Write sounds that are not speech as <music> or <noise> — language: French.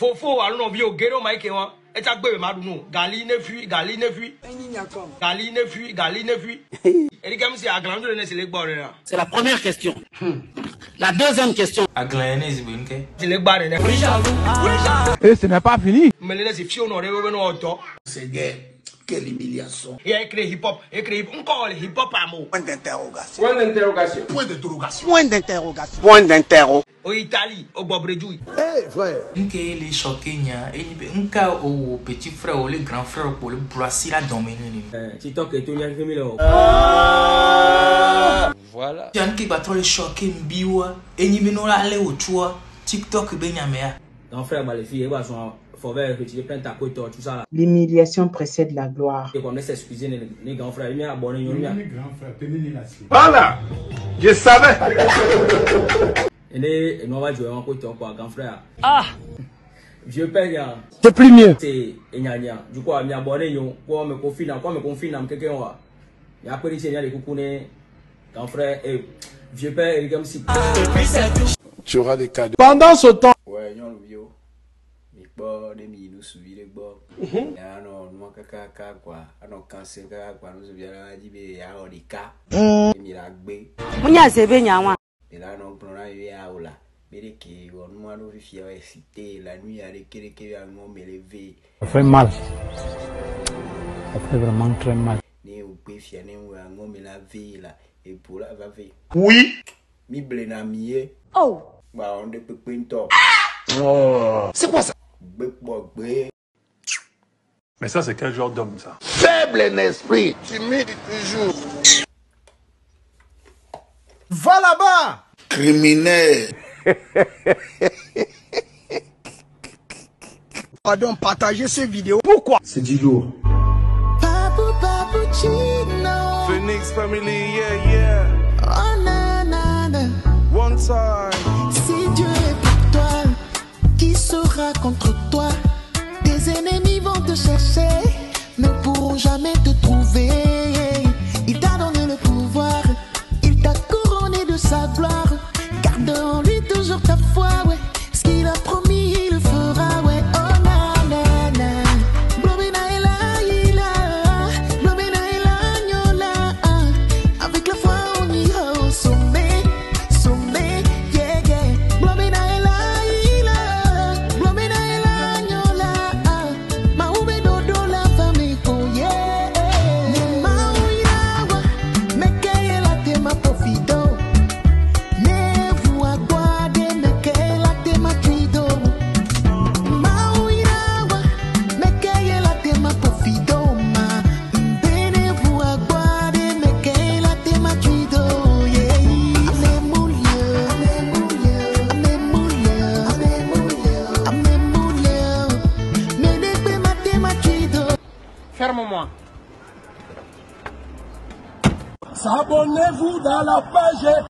fofo aluno bi o gero mai ke won e ta gbe ma dunu gali ne fi gali ne fi gali ne fi gali ne fi eri kam si aglan do ne se le gbo re C'est la première question. La deuxième question. aglayanese benke se le gba re ne Et ce n'est pas fini. me le se fi ono re we no oto Seigneur, quelle humiliation. e e kre hip hop e kre hip nko le hip hop amo Point d'interrogation. Point d'interrogation. Point d'interrogation. Point d'interrogation. Point d'interrogation. o itali o gbo breju nke ele choqué nya be nka o petit frère o le grand frère ko le brasser la domaine ni TikTok et tout, il y a euros. jan ke ba trop le choqué mbiwa eni be no la le o tua tiktok be L'humiliation précède la gloire. Et Voilà. Je savais. Et les, nous on va jouer en côté, quoi, grand frère. Ah! Je paye, hein. C'est plus mieux. Et. Du coup, quoi, me confine, quoi, me confine, quelqu'un, wa. Y'a après, il y a des grand frère, et, vieux père, et comme si. Tu auras des cadeaux. Pendant ce temps, Ouais. Mikpɔ ɖe mi yi nusuvi ɖe gbɔ. Ya anɔ nua kakaka kɔa, anɔ kanse kaka kɔa nusuvia la dzi be yeawɔ ɖeka. Mi la gbe. Munyazebe nyawa. Mi la nɔ gblɔ na ye ya o la. Be ɖe ke wɔ nua ɖo fifia wa excité la nuit ya ɖe keɖeke ya ŋɔ me le ve. ça fait mal. Ça fait vraiment très mal. Wo gbe fia ne wo ya ŋɔ me la ve la. Epo la va ve. Oui. Mi ble na mi ye. Oh. Gba wɔn ɖe kpekpe ŋutɔ. C'est quoi ça? Mais ça, c'est quel genre d'homme, ça? Faible en esprit. Timide toujours. Va là-bas. Criminel. <laughs> Pardon, partagez ces vidéos. Pourquoi? C'est du lourd. Phoenix Family, yeah, yeah. One time. Contre toi Tes ennemis vont te chercher, ne pourront jamais te trouver. Il t'a donné le pouvoir, il t'a couronné de sa gloire. Garde en lui toujours ta foi, ouais. Ferme-moi. Abonnez-vous dans la page